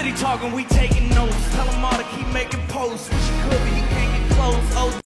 City talking, we taking notes. Tell them all to keep making posts. Wish you could, be.